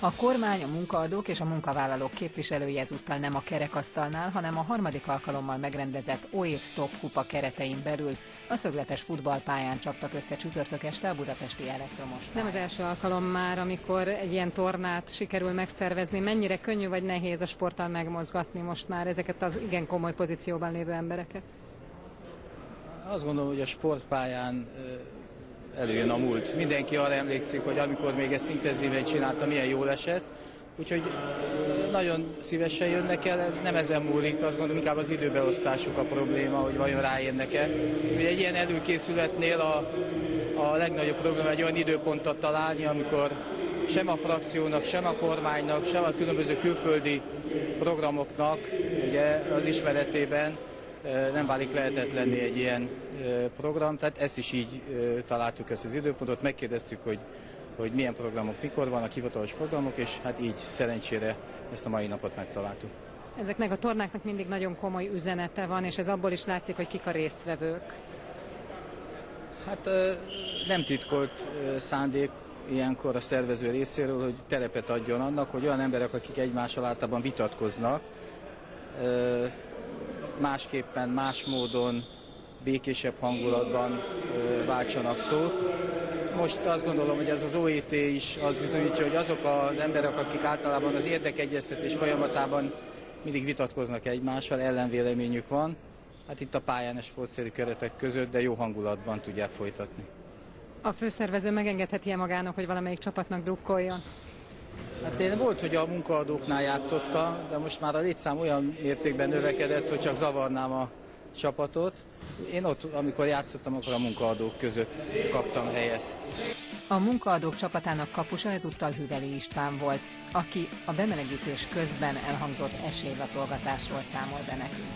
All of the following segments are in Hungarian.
A kormány, a munkaadók és a munkavállalók képviselői ezúttal nem a kerekasztalnál, hanem a harmadik alkalommal megrendezett OÉV Top Kupa keretein belül a szögletes futballpályán csaptak össze csütörtök este a budapesti elektromos. Nem az első alkalom már, amikor egy ilyen tornát sikerül megszervezni. Mennyire könnyű vagy nehéz a sporttal megmozgatni most már ezeket az igen komoly pozícióban lévő embereket? Azt gondolom, hogy a sportpályán előjön a múlt. Mindenki arra emlékszik, hogy amikor még ezt intenzíven csináltam, milyen jól esett. Úgyhogy nagyon szívesen jönnek el, ez nem ezen múlik, azt gondolom inkább az időbeosztásuk a probléma, hogy vajon rájönnek-e. Ugye egy ilyen előkészületnél a, a legnagyobb probléma egy olyan időpontot találni, amikor sem a frakciónak, sem a kormánynak, sem a különböző külföldi programoknak ugye, az ismeretében nem válik lehetetlenné egy ilyen program, tehát ezt is így találtuk ezt az időpontot, megkérdeztük, hogy, hogy milyen programok mikor vannak, hivatalos programok, és hát így szerencsére ezt a mai napot megtaláltuk. Ezeknek a tornáknak mindig nagyon komoly üzenete van, és ez abból is látszik, hogy kik a résztvevők. Hát nem titkolt szándék ilyenkor a szervező részéről, hogy terepet adjon annak, hogy olyan emberek, akik egymással általában vitatkoznak, másképpen, más módon, békésebb hangulatban váltsanak szót. Most azt gondolom, hogy ez az OET is az bizonyítja, hogy azok az emberek, akik általában az érdekegyeztetés folyamatában mindig vitatkoznak egymással, ellenvéleményük van, hát itt a pályán és sportszerű keretek között, de jó hangulatban tudják folytatni. A főszervező megengedheti-e magának, hogy valamelyik csapatnak drukkoljon? Hát én volt, hogy a munkaadóknál játszottam, de most már a létszám olyan mértékben növekedett, hogy csak zavarnám a csapatot. Én ott, amikor játszottam, akkor a munkaadók között kaptam helyet. A munkaadók csapatának kapusa ezúttal Hüveli István volt, aki a bemelegítés közben elhangzott esélylatolgatásról számol be nekünk.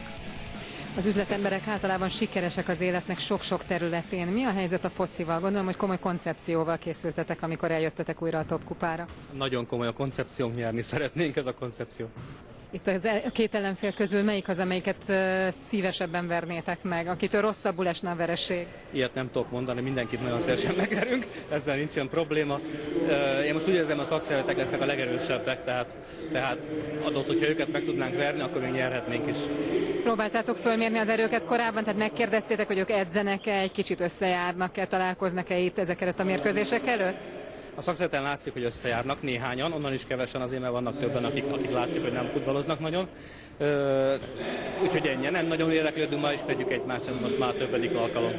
Az üzletemberek általában sikeresek az életnek sok-sok területén. Mi a helyzet a focival? Gondolom, hogy komoly koncepcióval készültetek, amikor eljöttetek újra a top kupára. Nagyon komoly a koncepciónk, nyerni szeretnénk ez a koncepció. Itt az a két ellenfél közül melyik az, amelyiket szívesebben vernétek meg, akitől rosszabbul esne a vereség? Ilyet nem tudok mondani, mindenkit nagyon szívesen megverünk, ezzel nincsen probléma. Én most úgy érzem, a szakszervezetek lesznek a legerősebbek, tehát, tehát adott, hogyha őket meg tudnánk verni, akkor még nyerhetnénk is. Próbáltátok fölmérni az erőket korábban, tehát megkérdeztétek, hogy ők edzenek-e, egy kicsit összejárnak-e, találkoznak-e itt ezeket a mérkőzések előtt? A szakszereten látszik, hogy összejárnak néhányan, onnan is kevesen azért, mert vannak többen, akik, akik látszik, hogy nem futballoznak nagyon. úgyhogy ennyi, nem nagyon érdeklődünk, ma ismerjük egymást, ez most már többedik alkalom.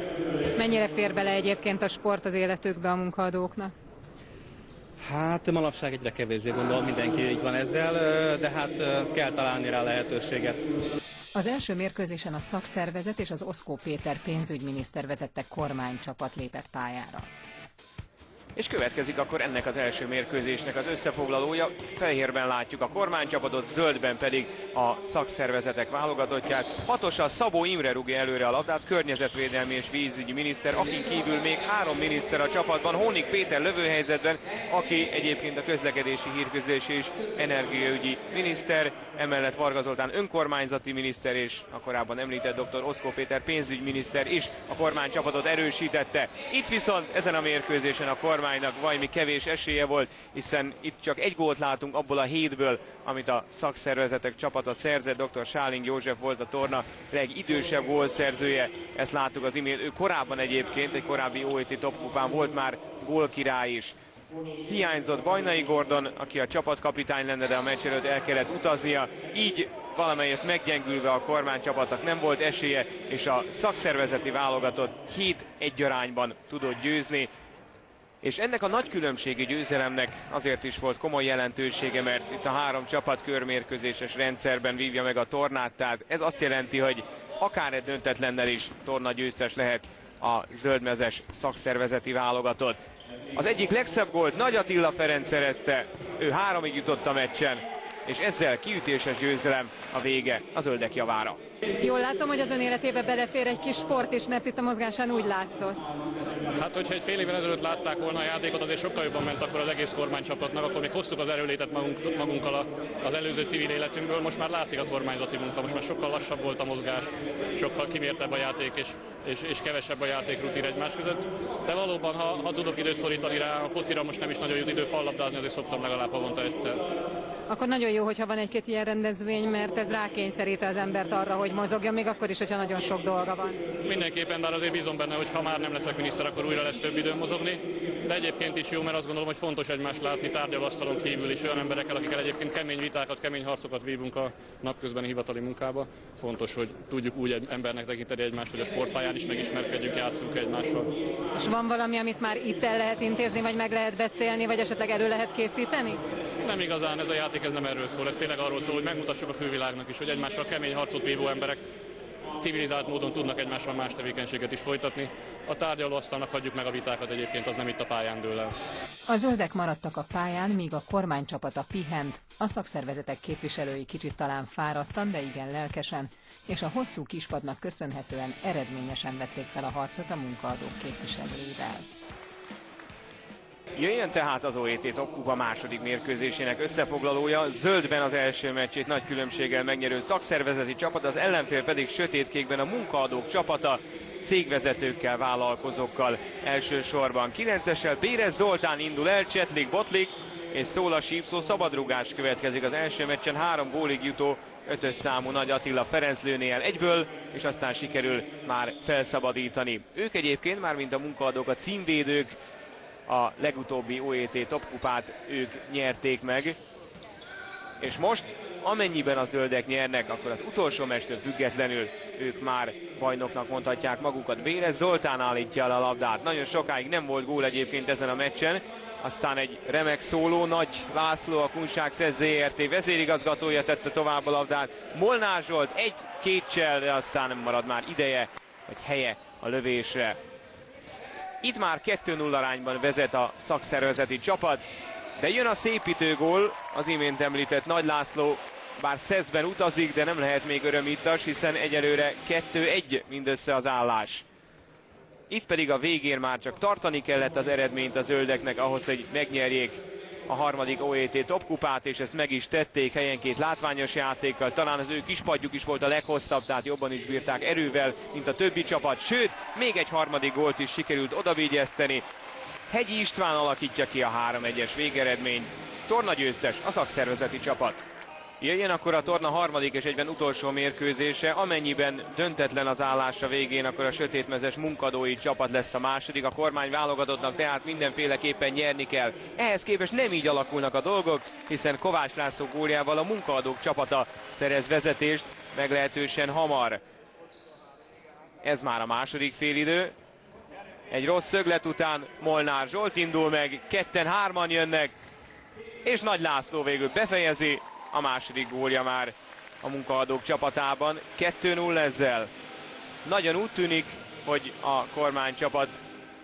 Mennyire fér bele egyébként a sport az életükbe a munkaadóknak? Hát manapság egyre kevésbé gondolom, mindenki így van ezzel, de hát kell találni rá lehetőséget. Az első mérkőzésen a szakszervezet és az Oszkó Péter pénzügyminiszter vezette kormánycsapat lépett pályára. És következik akkor ennek az első mérkőzésnek az összefoglalója. Fehérben látjuk a kormánycsapatot, zöldben pedig a szakszervezetek válogatottját. Hatosan Szabó Imre rúgja előre a labdát, környezetvédelmi és vízügyi miniszter, akin kívül még három miniszter a csapatban, Hónik Péter lövőhelyzetben, aki egyébként a közlekedési hírközlési és energiaügyi miniszter, emellett Varga Zoltán önkormányzati miniszter és a korábban említett dr. Oszkó Péter pénzügyminiszter is a kormánycsapatot erősítette. Itt viszont ezen a mérkőzésen a kormány kormánynak valami kevés esélye volt, hiszen itt csak egy gólt látunk abból a hétből, amit a szakszervezetek csapata szerzett. Dr. Sáling József volt a torna legidősebb gólszerzője, ezt láttuk az imént. Ő korábban egyébként, egy korábbi OET topkupán volt már gólkirály is. Hiányzott Bajnai Gordon, aki a csapatkapitány lenne, de a meccs előtt el kellett utaznia. Így valamelyest meggyengülve a kormánycsapatnak nem volt esélye, és a szakszervezeti válogatott 7-1 arányban tudott győzni. És ennek a nagy különbségi győzelemnek azért is volt komoly jelentősége, mert itt a három csapat körmérkőzéses rendszerben vívja meg a tornát, tehát ez azt jelenti, hogy akár egy döntetlennel is torna győztes lehet a zöldmezes szakszervezeti válogatott. Az egyik legszebb gólt Nagy Attila Ferenc szerezte, ő háromig jutott a meccsen, és ezzel kiütéses győzelem a vége a zöldek javára. Jól látom, hogy az ön életébe belefér egy kis sport is, mert itt a mozgásán úgy látszott. Hát, hogyha egy fél évvel ezelőtt látták volna a játékot, azért sokkal jobban ment akkor az egész kormánycsapatnak, akkor még hoztuk az erőlétet magunk, magunkkal az előző civil életünkből. Most már látszik a kormányzati munka, most már sokkal lassabb volt a mozgás, sokkal kimértebb a játék, és és, és kevesebb a játékrutin egymás között. De valóban, ha, ha tudok időt szorítani rá, a focira most nem is nagyon jut idő fallabdázni, azért szoktam legalább havonta egyszer. Akkor nagyon jó, hogyha van egy-két ilyen rendezvény, mert ez rákényszeríti az embert arra, hogy mozogjon, még akkor is, hogyha nagyon sok dolga van. Mindenképpen, de azért bízom benne, hogy ha már nem leszek miniszter, akkor újra lesz több időm mozogni. De egyébként is jó, mert azt gondolom, hogy fontos egymást látni tárgyalasztalon kívül is olyan emberekkel, akikkel egyébként kemény vitákat, kemény harcokat vívunk a napközbeni hivatali munkába. Fontos, hogy tudjuk úgy egy embernek tekinteni egymást, hogy a sportpályán is megismerkedjünk, játszunk egymással. És van valami, amit már itt el lehet intézni, vagy meg lehet beszélni, vagy esetleg elő lehet készíteni? Nem igazán, ez a játék ez nem erről szól, ez tényleg arról szól, hogy megmutassuk a fővilágnak is, hogy egymással kemény harcot vívó emberek civilizált módon tudnak egymással más tevékenységet is folytatni. A tárgyalóasztalnak hagyjuk meg a vitákat egyébként, az nem itt a pályán dől el. A zöldek maradtak a pályán, míg a kormánycsapata pihent, a szakszervezetek képviselői kicsit talán fáradtan, de igen lelkesen, és a hosszú kispadnak köszönhetően eredményesen vették fel a harcot a munkaadók képviselőivel. Jöjjön tehát az OET Top Kupa második mérkőzésének összefoglalója. Zöldben az első meccsét nagy különbséggel megnyerő szakszervezeti csapat, az ellenfél pedig sötétkékben a munkaadók csapata, cégvezetőkkel, vállalkozókkal elsősorban. 9-essel Bérez Zoltán indul el, Csetlik Botlik és Szóla Sípszó szabadrugás következik az első meccsen. Három gólig jutó ötös számú Nagy Attila Ferenc lőné el egyből, és aztán sikerül már felszabadítani. Ők egyébként, már mint a munkaadók, a címvédők, a legutóbbi OET topkupát ők nyerték meg. És most, amennyiben a zöldek nyernek, akkor az utolsó mecstől függetlenül ők már bajnoknak mondhatják magukat. Bérez Zoltán állítja el a labdát. Nagyon sokáig nem volt gól egyébként ezen a meccsen. Aztán egy remek szóló, Nagy László, a Kunság ZRT vezérigazgatója tette tovább a labdát. Molnár Zsolt egy kétsel, de aztán nem marad már ideje, vagy helye a lövésre. Itt már 2-0 arányban vezet a szakszervezeti csapat, de jön a szépítő gól, az imént említett Nagy László, bár Szezben utazik, de nem lehet még örömítas, hiszen egyelőre 2-1 mindössze az állás. Itt pedig a végén már csak tartani kellett az eredményt a zöldeknek ahhoz, hogy megnyerjék a harmadik OET topkupát, és ezt meg is tették helyenként látványos játékkal. Talán az ő kispadjuk is volt a leghosszabb, tehát jobban is bírták erővel, mint a többi csapat. Sőt, még egy harmadik gólt is sikerült odavigyezteni. Hegyi István alakítja ki a 3-1-es végeredményt. Torna győztes a szakszervezeti csapat. Jöjjön akkor a torna harmadik és egyben utolsó mérkőzése. Amennyiben döntetlen az állása végén, akkor a sötétmezes munkadói csapat lesz a második. A kormány válogatottnak tehát mindenféleképpen nyerni kell. Ehhez képest nem így alakulnak a dolgok, hiszen Kovács László góljával a munkaadók csapata szerez vezetést meglehetősen hamar. Ez már a második félidő. Egy rossz szöglet után Molnár Zsolt indul meg, ketten-hárman jönnek, és Nagy László végül befejezi, a második gólja már a munkaadók csapatában. 2-0 ezzel. Nagyon úgy tűnik, hogy a kormánycsapat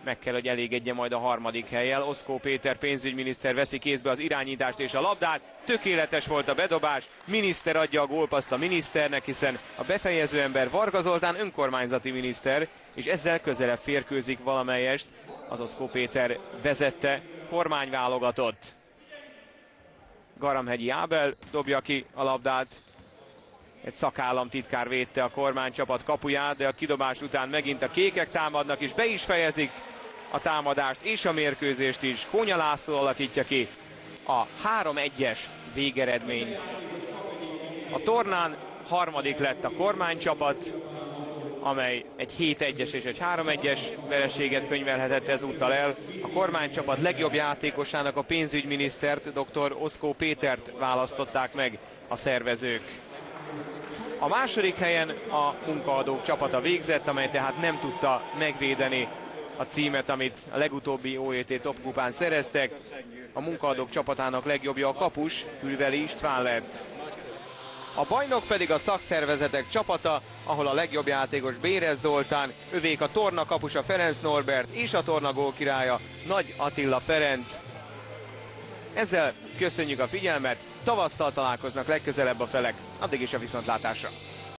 meg kell, hogy elégedje majd a harmadik helyjel. Oszkó Péter pénzügyminiszter veszi kézbe az irányítást és a labdát. Tökéletes volt a bedobás. Miniszter adja a gólpaszt a miniszternek, hiszen a befejező ember Varga Zoltán önkormányzati miniszter, és ezzel közelebb férkőzik valamelyest az Oszkó Péter vezette kormányválogatott. Garamhegyi Ábel dobja ki a labdát. Egy szakállam titkár védte a kormánycsapat kapuját, de a kidobás után megint a kékek támadnak, és be is fejezik a támadást és a mérkőzést is. Kónya László alakítja ki a 3-1-es végeredményt. A tornán harmadik lett a kormánycsapat, amely egy 7-1-es és egy 3-1-es vereséget könyvelhetett ezúttal el. A kormánycsapat legjobb játékosának a pénzügyminisztert, dr. Oszkó Pétert választották meg a szervezők. A második helyen a munkaadók csapata végzett, amely tehát nem tudta megvédeni a címet, amit a legutóbbi OET topkupán szereztek. A munkaadók csapatának legjobbja a kapus, Hülveli István lett. A bajnok pedig a szakszervezetek csapata, ahol a legjobb játékos Bérez Zoltán, övék a torna kapusa Ferenc Norbert és a torna gólkirálya Nagy Attila Ferenc. Ezzel köszönjük a figyelmet, tavasszal találkoznak legközelebb a felek, addig is a viszontlátásra!